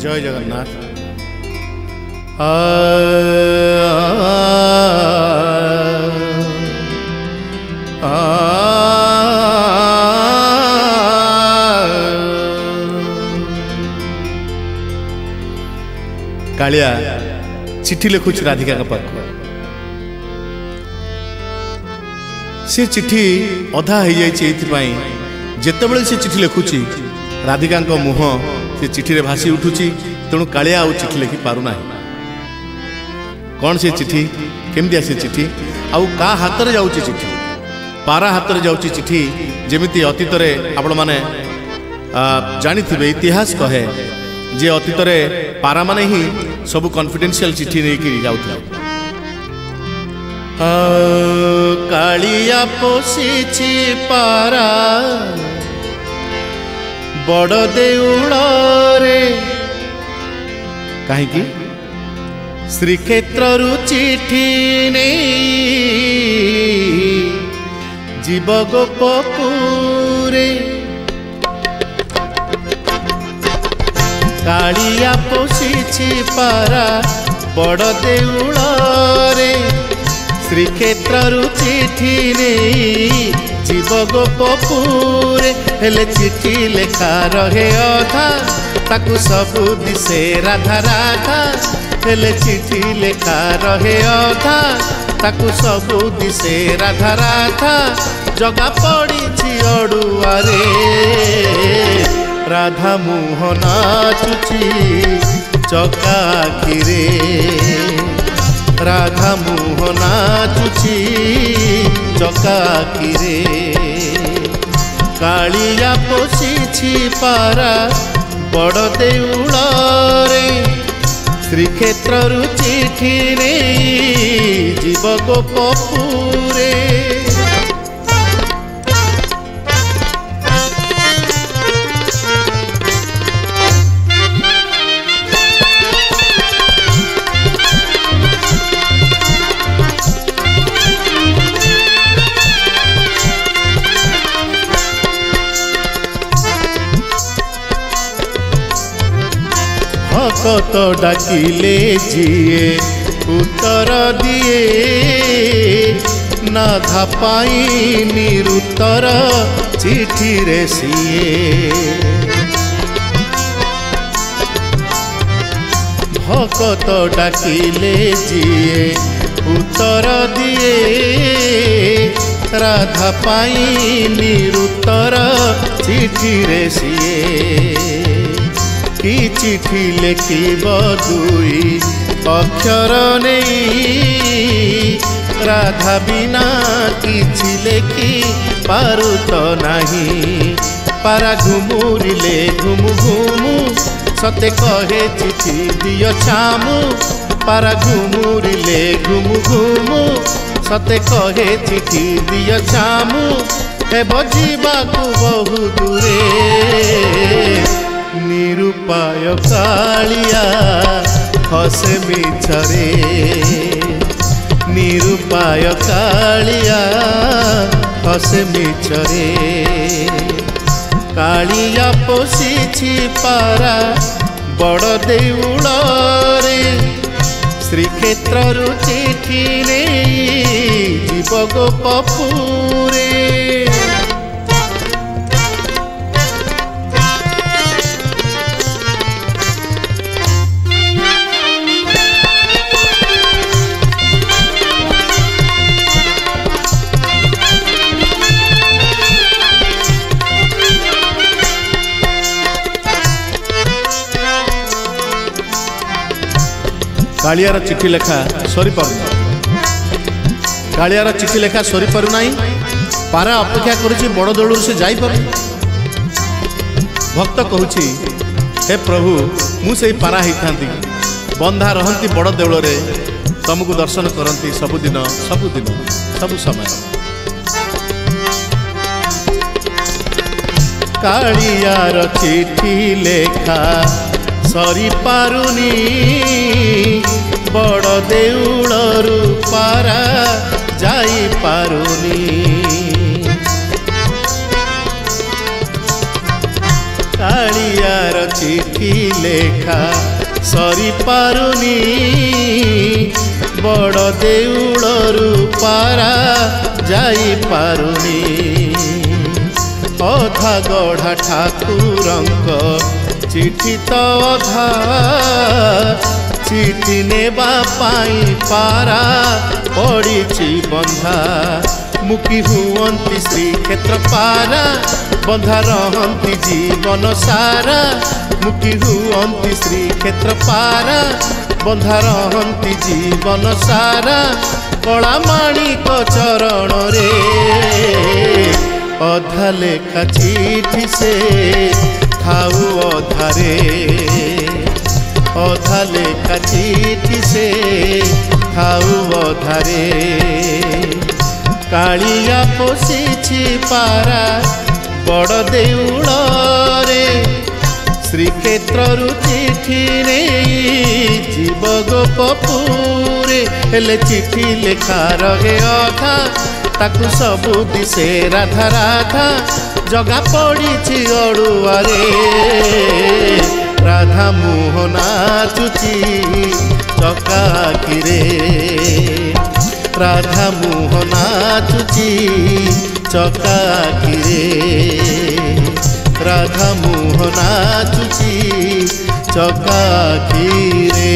जय जगन्नाथ। आ, आ, आ, कालिया चिट्ठी लिखु राधिका का पाख सी चिट्ठी अधा हो जाए जिते जितेबले सी चिट्ठी लिखुची राधिका मुह ସେ ଚିଠିରେ ଭାସି ଉଠୁଛି ତେଣୁ କାଳିଆ ଆଉ ଚିଠି ଲେଖି ପାରୁନାହିଁ। କ'ଣ ସେ ଚିଠି? କେମିତିଆ ସେ ଚିଠି? ଆଉ କାହା ହାତରେ ଯାଉଛି ଚିଠି? ପାରା ହାତରେ ଯାଉଛି ଚିଠି ଯେମିତି ଅତୀତରେ ଆପଣମାନେ ଆ, ଜାଣିଥିବେ ଇତିହାସ କହେ ଯେ ଅତୀତରେ ପାରାମାନେ ହିଁ ସବୁ କନଫିଡେନ୍ସିଆଲ ଚିଠି ନେଇକି ଯାଉଥିଲେ। ଆ, କାଳିଆ ପୋଷିଛି ପାରା। ବଡ଼ ଦେଉଳରେ। କାହିଁକି? ଶ୍ରୀକ୍ଷେତ୍ରରୁ ଚିଠି ନେଇ ଯିବ ଗୋପପୁରେ। କାଳିଆ ପୋଷିଛି ପାରା ବଡ଼ ଦେଉଳରେ। ଶ୍ରୀକ୍ଷେତ୍ରରୁ ଚିଠି ନେଇ ଯିବ ଗୋପପୁରେ ହେଲେ ଚିଠି ଲେଖା ରହେ ଅଧା। ତାକୁ ସବୁ ଦିଶେ ରାଧା ରାଧା ହେଲେ ଚିଠି ଲେଖା ରହେ ଅଧା। ତାକୁ ସବୁ ଦିଶେ ରାଧା ରାଧା ଜଗା ପଡ଼ିଛି ଅଡୁଆରେ। ରାଧା ମୁହ ନାଚୁଛି ଚକା ଆଖିରେ। ରାଧା ମୁହ ନାଚୁଛି ଚକା ଆଖିରେ କାଳିଆ ପୋଷିଛି ପାରା ବଡ଼ ଦେଉଳରେ ଶ୍ରୀକ୍ଷେତ୍ରରୁ ଚିଠି ନେଇ ଯିବ ଗୋପପୁରେ ଭକତ ଡାକିଲେ ଯିଏ ଉତ୍ତର ଦିଏ। ନାଧା ପାଇଁ ନିରୁତ୍ତର ଚିଠିରେ ସିଏ। ଭକତ ଡାକିଲେ ଯିଏ ଉତ୍ତର ଦିଏ। ରାଧା ପାଇଁ ନିରୁତ୍ତର ଚିଠିରେ ସିଏ। କି ଚିଠି ଲେଖିବ ଦୁଇ ଅକ୍ଷର ନେଇ ରାଧା ବିନା କିଛି ଲେଖି ପାରୁତ ନାହିଁ ପାରା ଘୁମୁରିଲେ ଘୁମୁ ଘୁମୁ ସତେ କହେ ଚିଠି ଦିଅ ଛାମୁ ପାରା ଘୁମୁରିଲେ ଘୁମୁ ଘୁମୁ ସତେ କହେ ଚିଠି ଦିଅ ଛାମୁ ହେବ ଯିବାକୁ ବହୁ ଦୂରେ ନିରୁପାୟ କାଳିଆ ହସେ ମିଛରେ ନିରୁପାୟ କାଳିଆ ହସେ ମିଛରେ କାଳିଆ ପୋଷିଛି ପାରା ବଡ଼ ଦେଉଳରେ ଶ୍ରୀକ୍ଷେତ୍ରରୁ ଚିଠି ନେଇ ଯିବ ଗୋପପୁରେ କାଳିଆର ଚିଠି ଲେଖା ସରିପାରୁନି। କାଳିଆର ଚିଠି ଲେଖା ସରିପାରୁନାହିଁ। ପାରା ଅପେକ୍ଷା କରୁଛି ବଡ଼ ଦେଉଳରୁ ସେ ଯାଇପାରୁନି। ଭକ୍ତ କହୁଛି ହେ ପ୍ରଭୁ ମୁଁ ସେଇ ପାରା ହେଇଥାନ୍ତି। ବନ୍ଧା ରହନ୍ତି ବଡ଼ ଦେଉଳରେ ତମକୁ ଦର୍ଶନ କରନ୍ତି ସବୁଦିନ ସବୁଦିନ ସବୁ ସମୟ। କାଳିଆର ଚିଠି ଲେଖା ସରିପାରୁନି। ବଡ଼ ଦେଉଳରୁ ପାରା ଯାଇପାରୁନି। କାଳିଆର ଚିଠି ଲେଖା ସରିପାରୁନି। ବଡ଼ ଦେଉଳରୁ ପାରା ଯାଇପାରୁନି। ଅଧା ଗଢ଼ା ଠାକୁରଙ୍କ ଚିଠି ତ ଅଧା ଚିଠି ନେବା ପାଇଁ ପାରା ପଡ଼ିଛି ବନ୍ଧା ମୁକି ହୁଅନ୍ତି ଶ୍ରୀକ୍ଷେତ୍ର ପାରା ବନ୍ଧା ରହନ୍ତି ଜୀବନ ସାରା ମୁକି ହୁଅନ୍ତି ଶ୍ରୀକ୍ଷେତ୍ର ପାରା ବନ୍ଧା ରହନ୍ତି ଜୀବନ ସାରା କଳା ମାଣିକ ଚରଣରେ ଅଧା ଲେଖା ଚିଠି ସେ ଥାଉ ଅଧାରେ। ଅଧା ଲେଖା ଚିଠି ସେ ଥାଉ ଅଧାରେ। କାଳିଆ ପୋଷିଛି ପାରା ବଡ଼ ଦେଉଳରେ। ଶ୍ରୀକ୍ଷେତ୍ରରୁ ଚିଠି ନେଇ ଯିବ ଗୋପପୁରେ ହେଲେ ଚିଠି ଲେଖା ରହେ ଅଧା। ତାକୁ ସବୁ ଦିଶେ ରାଧା ରାଧା। ଜଗା ପଡ଼ିଛି ଅଡ଼ୁଆରେ। ରାଧା ମୁହ ନାଚୁଛି ଚକାକିରେ ରାଧା ମୁହ ନାଚୁଛି ଚକାକିରେ ରାଧା ମୁହ ନାଚୁଛି ଚକାକିରେ